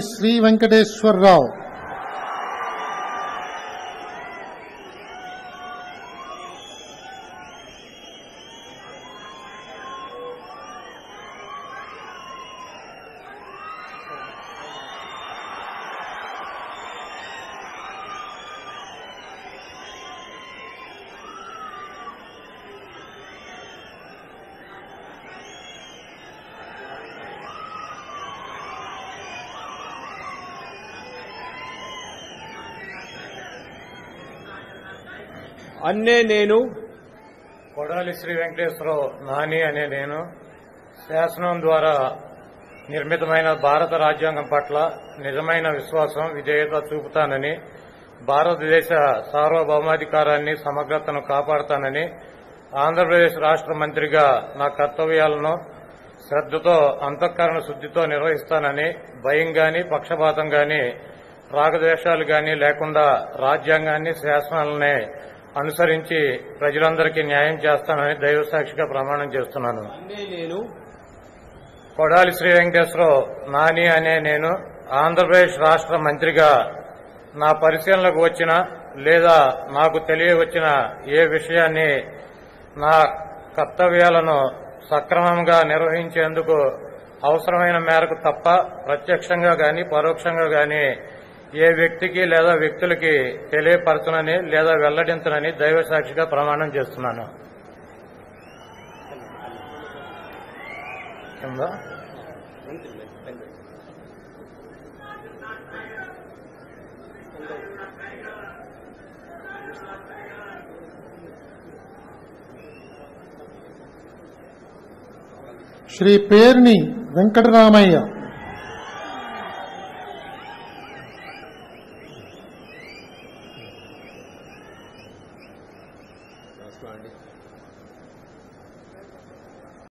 శ్రీ వెంకటేశ్వరరావు. అన్నే నేను. కొడాలి శ్రీ వెంకటేశ్వరరావు నాని అనే నేను. శాసనం ద్వారా నిర్మితమైన భారత రాజ్యాంగం పట్ల నిజమైన విశ్వాసం విధేయత చూపుతానని భారతదేశ సార్వభౌమాధికారాన్ని సమగ్రతను కాపాడతానని ఆంధ్రప్రదేశ్ రాష్ట్ర మంత్రిగా నా కర్తవ్యాలను శ్రద్దతో అంతఃకరణ శుద్దితో నిర్వహిస్తానని భయం గాని పక్షపాతం గాని రాగద్వేషాలు గాని లేకుండా రాజ్యాంగాన్ని శాసనాలనే అనుసరించి ప్రజలందరికీ న్యాయం చేస్తానని దైవసాక్షిగా ప్రమాణం చేస్తున్నాను. కొడాలి శ్రీ వెంకటేశ్వరరావు నాని అనే నేను ఆంధ్రప్రదేశ్ రాష్ట్ర మంత్రిగా నా పరిశీలనకు వచ్చిన లేదా నాకు తెలియవచ్చిన ఏ విషయాన్ని నా కర్తవ్యాలను సక్రమంగా నిర్వహించేందుకు అవసరమైన మేరకు తప్ప ప్రత్యక్షంగా గాని పరోక్షంగా గాని ఏ వ్యక్తికి లేదా వ్యక్తులకి తెలియపరచనని లేదా వెల్లడించనని దైవసాక్షిగా ప్రమాణం చేస్తున్నాను. శ్రీ పేర్ని వెంకటరామయ్య. చూడండి